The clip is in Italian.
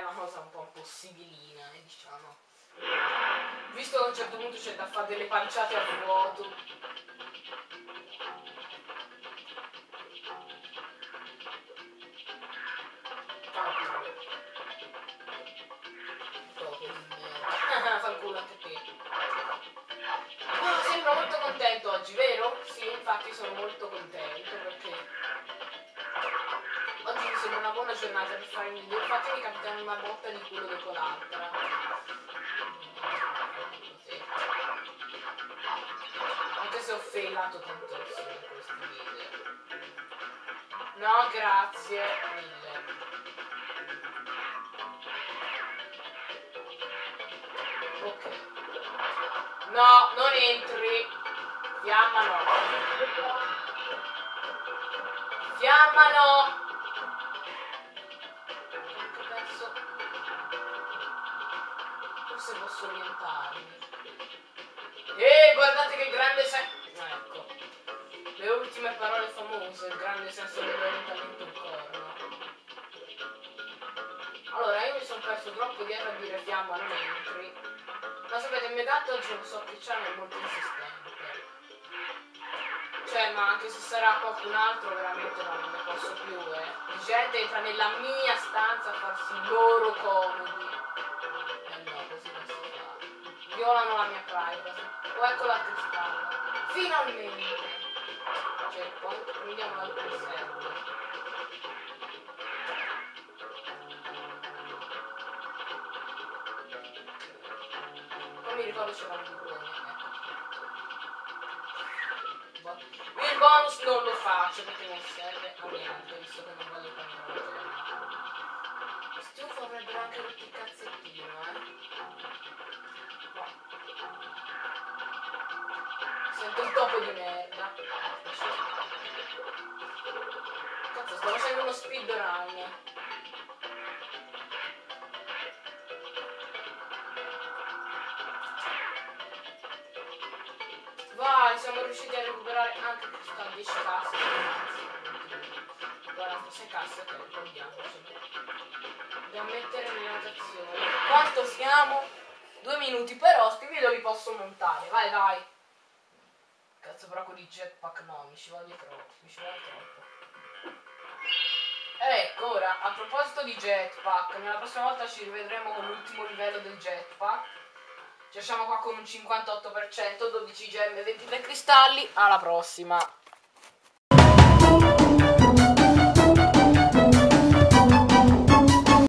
una cosa un po' impossibilina, eh, diciamo. Visto che a un certo punto c'è da fare delle panciate a vuoto. Di merda. Fanculo anche te. Sembra molto contento oggi, vero? Sì, infatti sono molto contento una buona giornata per fare il video. Infatti mi capita una botta di culo dopo l'altra. Così. Anche se ho failato tantissimo in questi video. No, grazie mille. Ok. No, non entri. Fiamma no. Fiamma no. Forse posso orientarmi. Eh, guardate che grande. Ah, ecco. Le ultime parole famose, il grande senso dell'orientamento in corno. Allora, io mi sono perso troppo dietro a dire fiamma non entri. Ma sapete, mio gatto oggi non so che c'ha, ma è molto insistente. Cioè, ma anche se sarà qualcun altro, veramente non ne posso più, eh. Di gente entra nella mia stanza a farsi loro comodi. Eh no, così non si fa. Violano la mia privacy. Oh, ecco la cristalla. Finalmente! Cioè, poi prendiamo dal presetto. Non mi ricordo se c'era un non lo faccio perché non serve a niente, visto che non voglio gemma. Stufo avrebbero anche rotto il cazzettino, eh. Sento il topo di merda. Cazzo, sto facendo uno speedrun. Siamo riusciti a recuperare anche questa 10 casse. 46 casse, ok, ricordiamoci. Dobbiamo mettere nelle notazioni. Quanto siamo? Due minuti, però sti video li posso montare. Vai, vai. Cazzo, però con i jetpack no, mi ci voglio troppo. Mi ci vuole troppo. Ecco, ora, a proposito di jetpack, nella prossima volta ci rivedremo con l'ultimo livello del jetpack. Ci lasciamo qua con un 58%, 12 gemme, 23 cristalli. Alla prossima!